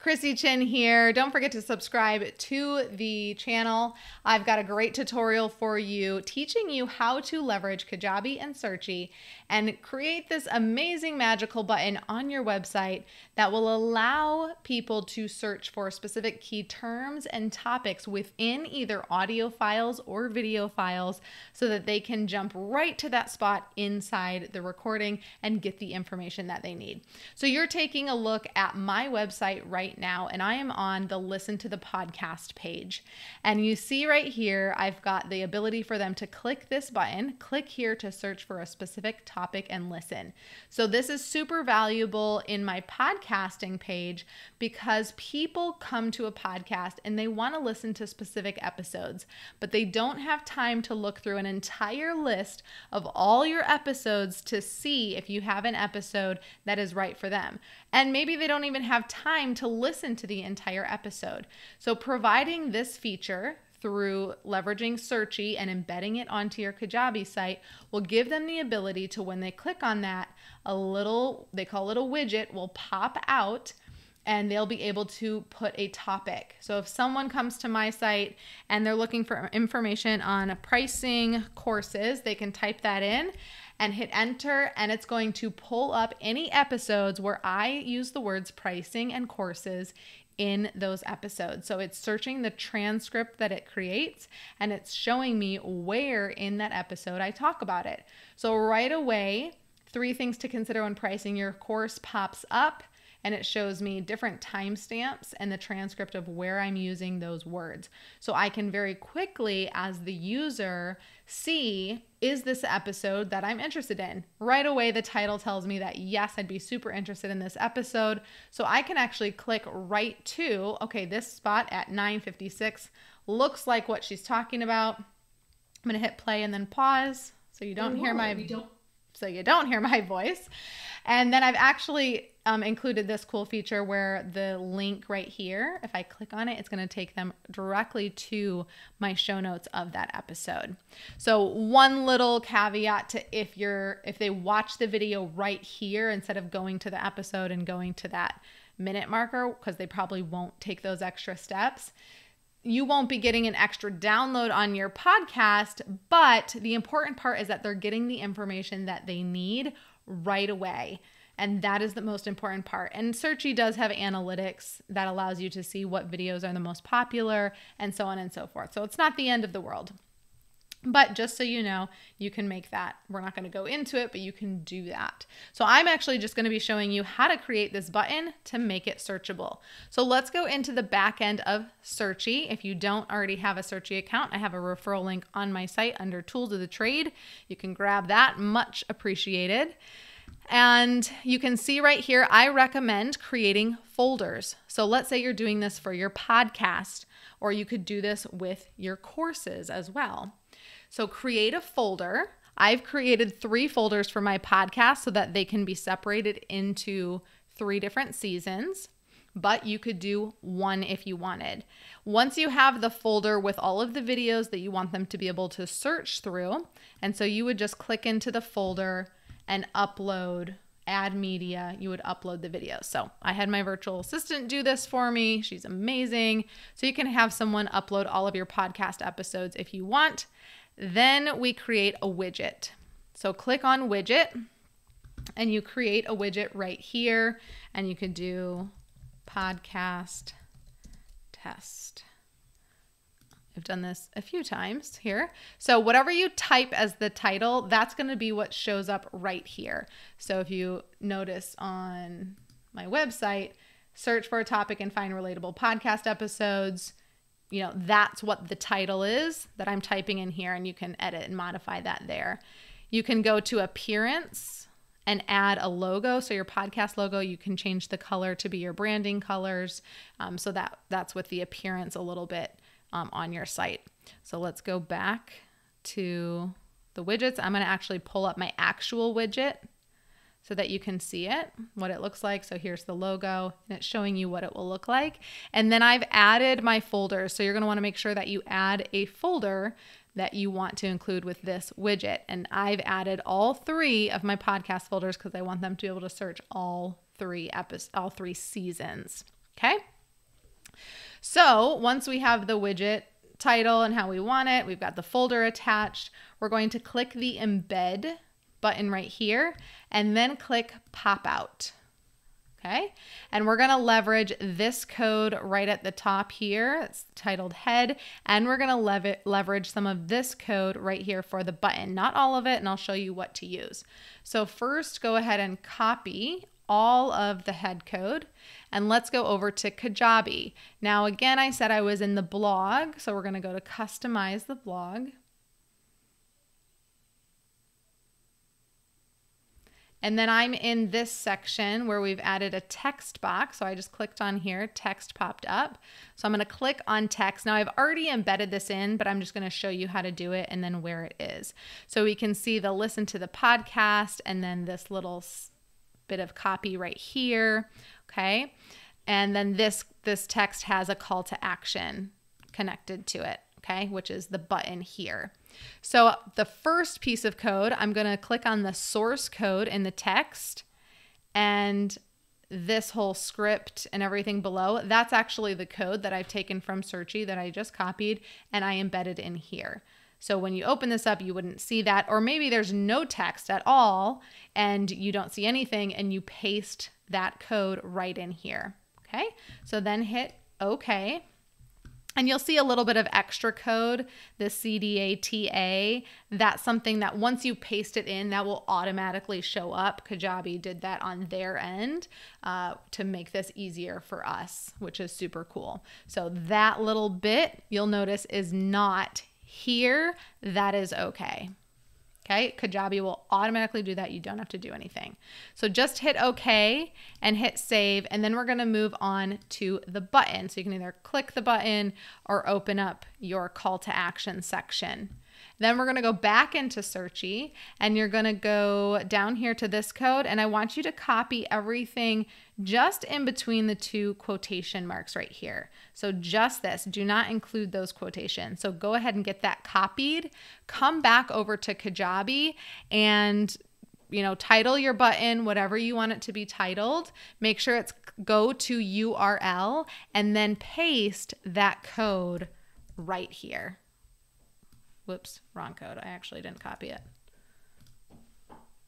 Chrissy Chin here. Don't forget to subscribe to the channel. I've got a great tutorial for you teaching you how to leverage Kajabi and Searchie and create this amazing magical button on your website that will allow people to search for specific key terms and topics within either audio files or video files so that they can jump right to that spot inside the recording and get the information that they need. So you're taking a look at my website right right now, and I am on the listen to the podcast page. And you see right here, I've got the ability for them to click this button, click here to search for a specific topic and listen. So this is super valuable in my podcasting page because people come to a podcast and they want to listen to specific episodes, but they don't have time to look through an entire list of all your episodes to see if you have an episode that is right for them. And maybe they don't even have time to listen to the entire episode. So, providing this feature through leveraging Searchie and embedding it onto your Kajabi site will give them the ability to, when they click on that, a little, they call it a widget, will pop out and they'll be able to put a topic. So if someone comes to my site and they're looking for information on pricing courses, they can type that in and hit enter, and it's going to pull up any episodes where I use the words pricing and courses in those episodes. So it's searching the transcript that it creates and it's showing me where in that episode I talk about it. So right away, three things to consider when pricing your course pops up and it shows me different timestamps and the transcript of where I'm using those words. So I can very quickly, as the user, see is this episode that I'm interested in? Right away, the title tells me that yes, I'd be super interested in this episode. So I can actually click right to, okay, this spot at 956 looks like what she's talking about. I'm gonna hit play and then pause so you don't hear my. So you don't hear my voice. And then I've actually um, included this cool feature where the link right here, if I click on it, it's going to take them directly to my show notes of that episode. So one little caveat to if you're if they watch the video right here instead of going to the episode and going to that minute marker because they probably won't take those extra steps you won't be getting an extra download on your podcast, but the important part is that they're getting the information that they need right away. And that is the most important part. And Searchie does have analytics that allows you to see what videos are the most popular and so on and so forth. So it's not the end of the world. But just so you know, you can make that. We're not going to go into it, but you can do that. So I'm actually just going to be showing you how to create this button to make it searchable. So let's go into the back end of Searchie. If you don't already have a Searchie account, I have a referral link on my site under Tools of the Trade. You can grab that, much appreciated. And you can see right here, I recommend creating folders. So let's say you're doing this for your podcast, or you could do this with your courses as well. So create a folder. I've created three folders for my podcast so that they can be separated into three different seasons, but you could do one if you wanted. Once you have the folder with all of the videos that you want them to be able to search through, and so you would just click into the folder and upload add media, you would upload the video. So I had my virtual assistant do this for me. She's amazing. So you can have someone upload all of your podcast episodes if you want. Then we create a widget. So click on widget and you create a widget right here and you could do podcast test. I've done this a few times here. So whatever you type as the title, that's going to be what shows up right here. So if you notice on my website, search for a topic and find relatable podcast episodes, you know, that's what the title is that I'm typing in here and you can edit and modify that there. You can go to appearance and add a logo. So your podcast logo, you can change the color to be your branding colors. Um, so that that's with the appearance a little bit um, on your site. So let's go back to the widgets. I'm going to actually pull up my actual widget so that you can see it, what it looks like. So here's the logo and it's showing you what it will look like. And then I've added my folders. So you're going to want to make sure that you add a folder that you want to include with this widget. And I've added all three of my podcast folders because I want them to be able to search all three episodes, all three seasons. Okay. So once we have the widget title and how we want it, we've got the folder attached, we're going to click the embed button right here and then click pop out. Okay, and we're gonna leverage this code right at the top here. It's titled head, and we're gonna lev leverage some of this code right here for the button. Not all of it, and I'll show you what to use. So first, go ahead and copy all of the head code. And let's go over to Kajabi. Now, again, I said I was in the blog, so we're going to go to customize the blog. And then I'm in this section where we've added a text box. So I just clicked on here, text popped up. So I'm going to click on text. Now I've already embedded this in, but I'm just going to show you how to do it and then where it is. So we can see the listen to the podcast and then this little bit of copy right here, okay? And then this this text has a call to action connected to it, okay? Which is the button here. So the first piece of code, I'm going to click on the source code in the text and this whole script and everything below, that's actually the code that I've taken from Searchie that I just copied and I embedded in here. So when you open this up, you wouldn't see that. Or maybe there's no text at all and you don't see anything and you paste that code right in here. Okay, so then hit OK. And you'll see a little bit of extra code, the CDATA. That's something that once you paste it in, that will automatically show up. Kajabi did that on their end uh, to make this easier for us, which is super cool. So that little bit you'll notice is not here, that is okay. Okay, Kajabi will automatically do that. You don't have to do anything. So just hit OK and hit save, and then we're going to move on to the button. So you can either click the button or open up your call to action section. Then we're going to go back into Searchie and you're going to go down here to this code. And I want you to copy everything just in between the two quotation marks right here. So just this, do not include those quotations. So go ahead and get that copied, come back over to Kajabi and you know, title your button whatever you want it to be titled. Make sure it's go to URL and then paste that code right here. Whoops, wrong code. I actually didn't copy it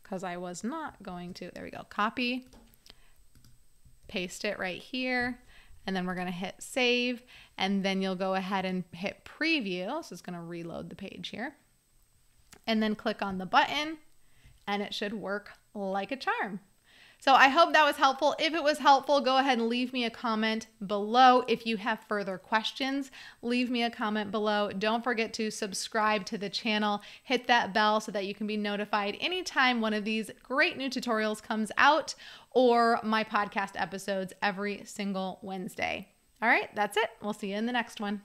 because I was not going to. There we go. Copy, paste it right here, and then we're going to hit save, and then you'll go ahead and hit preview. So it's going to reload the page here. And then click on the button, and it should work like a charm. So I hope that was helpful. If it was helpful, go ahead and leave me a comment below. If you have further questions, leave me a comment below. Don't forget to subscribe to the channel, hit that bell so that you can be notified anytime one of these great new tutorials comes out or my podcast episodes every single Wednesday. All right, that's it. We'll see you in the next one.